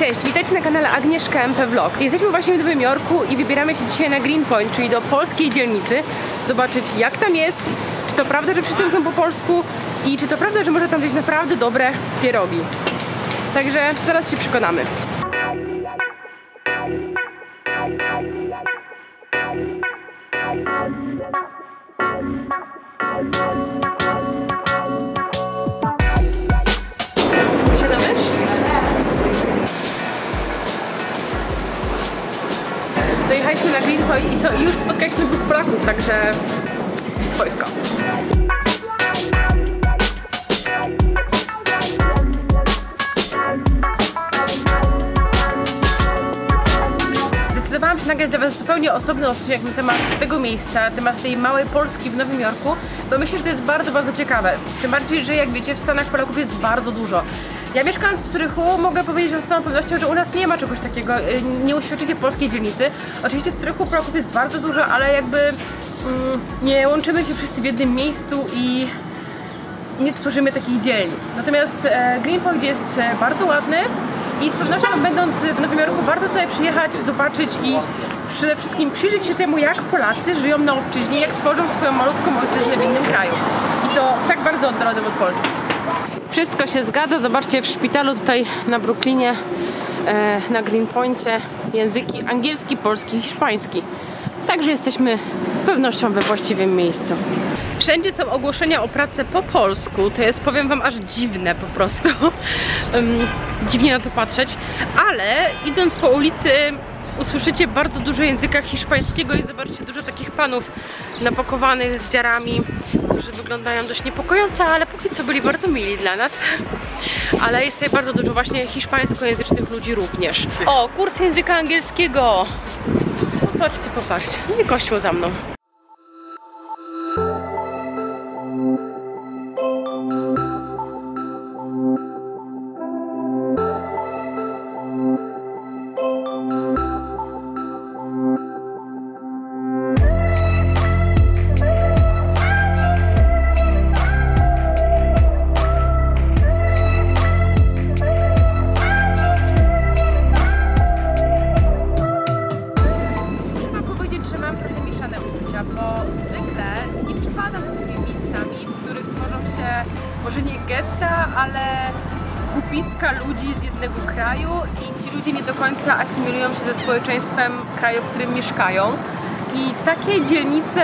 Cześć, witajcie na kanale Agnieszka MP Vlog. Jesteśmy właśnie w Nowym Jorku i wybieramy się dzisiaj na Greenpoint, czyli do polskiej dzielnicy, zobaczyć jak tam jest, czy to prawda, że wszyscy mówią po polsku i czy to prawda, że można tam być naprawdę dobre pierogi. Także zaraz się przekonamy. I co? Już spotkaliśmy dwóch Polaków, także swojsko. Zdecydowałam się nagrać dla Was zupełnie osobny odcinek na temat tego miejsca, temat tej małej Polski w Nowym Jorku, bo myślę, że to jest bardzo, bardzo ciekawe. Tym bardziej, że jak wiecie, w Stanach Polaków jest bardzo dużo. Ja mieszkając w Zurychu mogę powiedzieć z całą pewnością, że u nas nie ma czegoś takiego, y, nie uświadczycie polskiej dzielnicy. Oczywiście w Zurychu Polaków jest bardzo dużo, ale jakby mm, nie łączymy się wszyscy w jednym miejscu i nie tworzymy takich dzielnic. Natomiast e, jest e, bardzo ładny i z pewnością będąc w Nowym Jorku warto tutaj przyjechać, zobaczyć i przede wszystkim przyjrzeć się temu, jak Polacy żyją na obczyźnie, jak tworzą swoją malutką ojczyznę w innym kraju. I to tak bardzo oddalonym od Polski. Wszystko się zgadza. Zobaczcie w szpitalu tutaj na Brooklynie, e, na Greenpoincie języki angielski, polski hiszpański. Także jesteśmy z pewnością we właściwym miejscu. Wszędzie są ogłoszenia o pracę po polsku. To jest, powiem Wam, aż dziwne po prostu. dziwnie na to patrzeć. Ale idąc po ulicy usłyszycie bardzo dużo języka hiszpańskiego i zobaczycie dużo takich panów napakowanych z dziarami, którzy wyglądają dość niepokojąco, ale póki co byli bardzo mili dla nas. Ale jest tutaj bardzo dużo właśnie hiszpańskojęzycznych ludzi również. O, kurs języka angielskiego! Popatrzcie, popatrzcie. Nie kościół za mną. Ale skupiska ludzi z jednego kraju i ci ludzie nie do końca asymilują się ze społeczeństwem kraju, w którym mieszkają. I takie dzielnice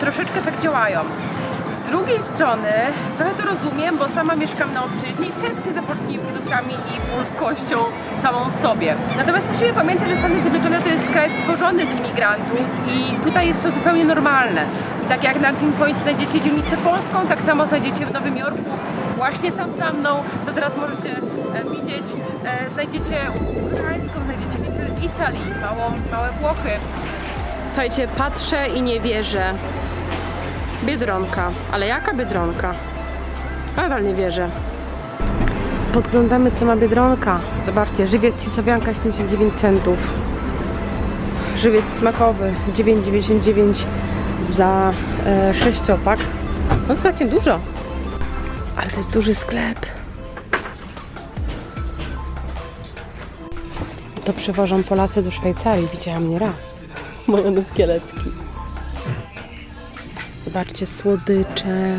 troszeczkę tak działają. Z drugiej strony trochę to rozumiem, bo sama mieszkam na obczyźnie i tęsknię za polskimi produktami i polskością samą w sobie. Natomiast musimy pamiętać, że Stany Zjednoczone to jest kraj stworzony z imigrantów i tutaj jest to zupełnie normalne. Tak jak na Greenpoint znajdziecie dzielnicę polską, tak samo znajdziecie w Nowym Jorku, właśnie tam za mną, co teraz możecie e, widzieć, e, znajdziecie ukraińską, znajdziecie Little Italy, małą, małe Włochy. Słuchajcie, patrzę i nie wierzę. Biedronka. Ale jaka Biedronka? Nadal nie wierzę. Podglądamy co ma Biedronka. Zobaczcie, żywiec cisowianka 79 centów. Żywiec smakowy 9,99 za e, sześciopak. No to całkiem dużo. Ale to jest duży sklep. To przywożą Polacy do Szwajcarii. Widziałam nie raz. Majonez kielecki. Zobaczcie, słodycze,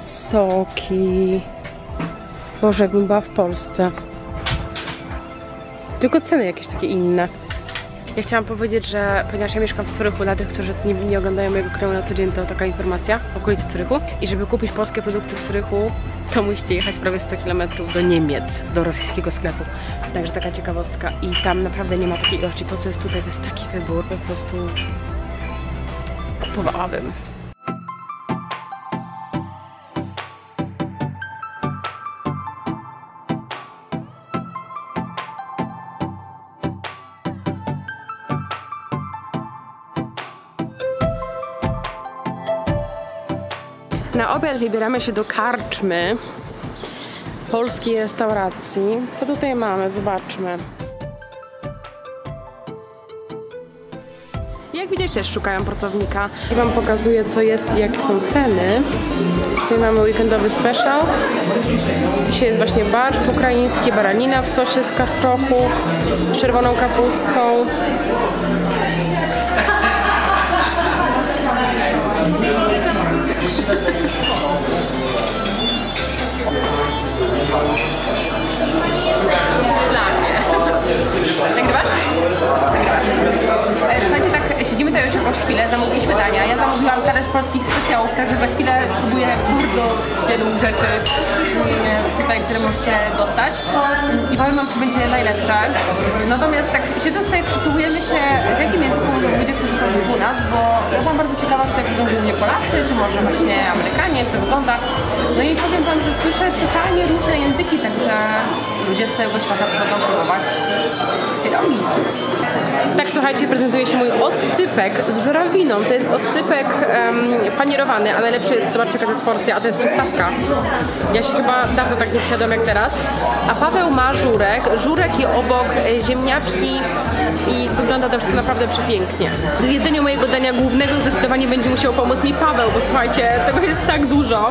soki. Boże, jakbym była w Polsce. Tylko ceny jakieś takie inne. Ja chciałam powiedzieć, że ponieważ ja mieszkam w Zurychu, dla tych, którzy nie, nie oglądają mojego kraju na co dzień, to taka informacja w okolicy Zurychu. I żeby kupić polskie produkty w Zurychu, to musicie jechać prawie 100 km do Niemiec, do rosyjskiego sklepu. Także taka ciekawostka. I tam naprawdę nie ma takiej ilości. To, co jest tutaj, to jest taki wybór, po prostu kupowałabym. Na obiad wybieramy się do karczmy polskiej restauracji. Co tutaj mamy? Zobaczmy. Jak gdzieś też szukają pracownika. I Wam pokazuję, co jest i jakie są ceny. Tutaj mamy weekendowy special. Dzisiaj jest właśnie barszcz ukraiński, baranina w sosie z karczochów, z czerwoną kapustką. Zamówiliśmy dania. Ja zamówiłam talerz polskich specjałów, także za chwilę spróbuję bardzo wielu rzeczy mm, tutaj, które możecie dostać. I powiem wam, co będzie najlepsze. Natomiast tak siedząc tutaj przysłuchujemy się, w jakim języku mówią ludzie, którzy są u nas, bo ja byłam bardzo ciekawa, tutaj widzą głównie Polacy, czy może właśnie Amerykanie, jak to wygląda. No i powiem wam, że słyszę totalnie różne języki, także ludzie z całego świata przychodzą próbować pierogi. Tak, słuchajcie, prezentuje się mój oscypek z żurawiną. To jest oscypek em, panierowany, a najlepsze jest, zobaczcie jaka to jest porcja, a to jest przystawka. Ja się chyba dawno tak nie wsiadłam jak teraz. A Paweł ma żurek, żurek i obok e, ziemniaczki i wygląda to wszystko naprawdę przepięknie. W jedzeniu mojego dania głównego zdecydowanie będzie musiał pomóc mi Paweł, bo słuchajcie, tego jest tak dużo.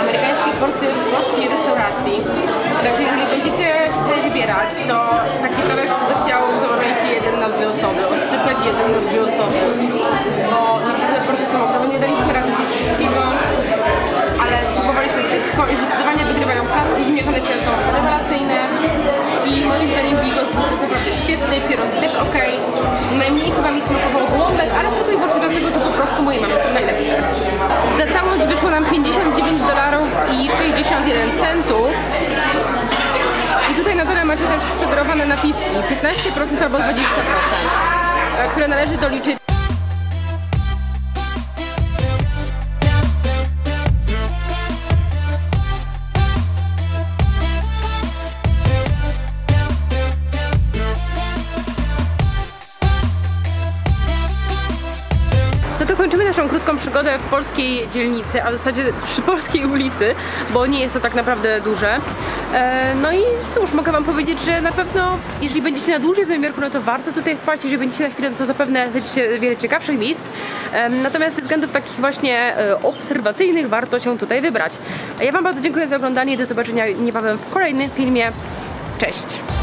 Amerykańskie porcje w polskiej restauracji. Także jeżeli będziecie się wybierać, to taki zamawiajcie jeden na dwie osoby, oscypek jeden na dwie osoby. Bo naprawdę porcje są nie daliśmy rady wszystkiego, ale spróbowaliśmy wszystko i zdecydowanie wygrywają placki ziemniaczane, które są rewelacyjne. I moim zdaniem bigos był naprawdę świetny, pierogi też ok. Najmniej chyba mi smakował gołąbek, ale tylko i wyłącznie dlatego, że po prostu moje mamy są najlepsze. Za całość wyszło nam 59 dolarów i 61 centów. Tutaj na dole macie też sugerowane napiwki 15% albo 20%, e, które należy doliczyć. No to kończymy naszą krótką przygodę w polskiej dzielnicy, a w zasadzie przy polskiej ulicy, bo nie jest to tak naprawdę duże. E, no i cóż, mogę Wam powiedzieć, że na pewno, jeżeli będziecie na dłużej w Nowym Jorku, no to warto tutaj wpaść, jeżeli będziecie na chwilę, no to zapewne znajdziecie wiele ciekawszych miejsc. Natomiast ze względów takich właśnie e, obserwacyjnych warto się tutaj wybrać. Ja Wam bardzo dziękuję za oglądanie do zobaczenia niebawem w kolejnym filmie. Cześć!